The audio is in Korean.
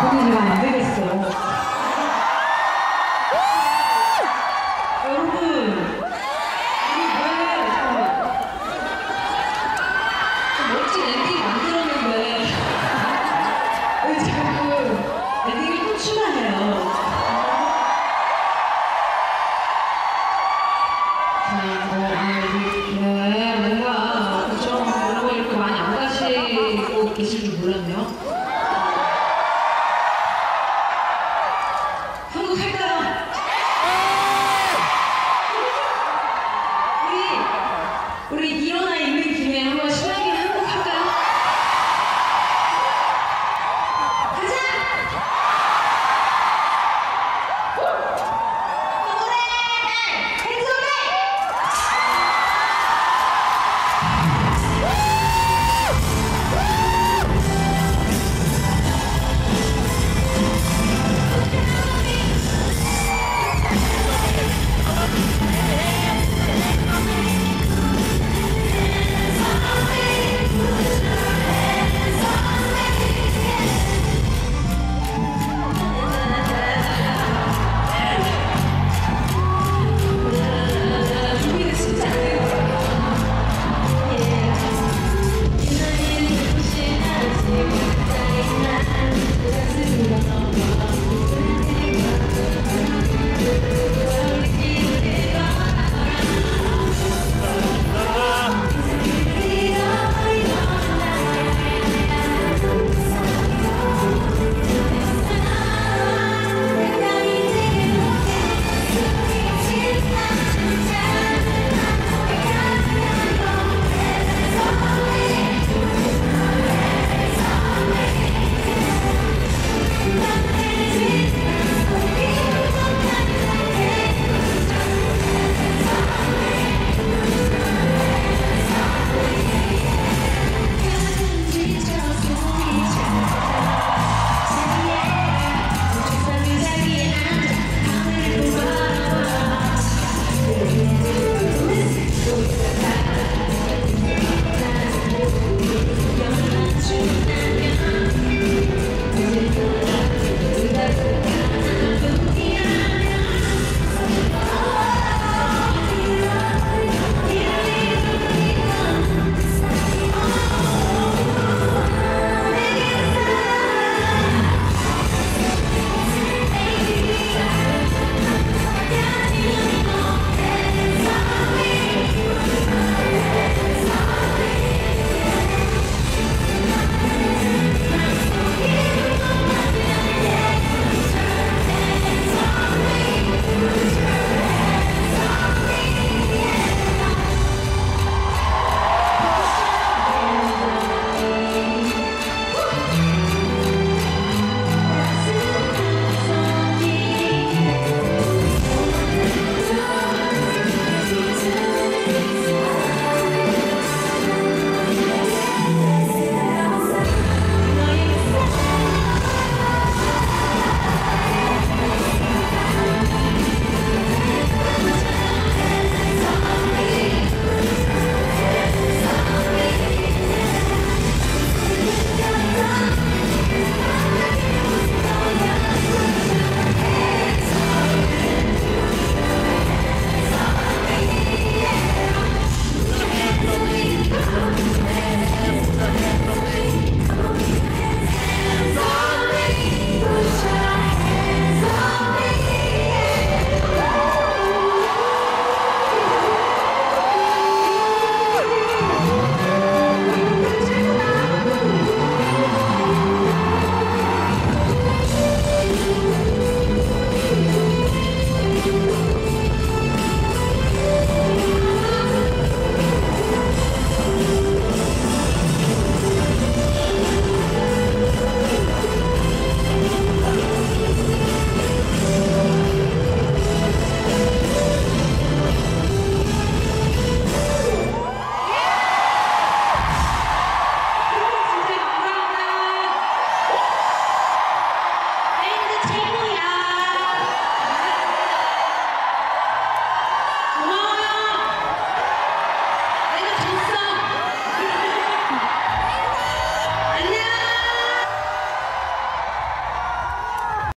근데 제가 안 되겠어. 여러분, 이게 왜 멋진 엔딩 만들었는데 왜 자꾸 엔딩이 흠집 나네요. 자, 뭐, 아, 이게 아, 뭔가 좀 여러분 이렇게 많이 안 가시고 계실 줄 몰랐네요. corrigiam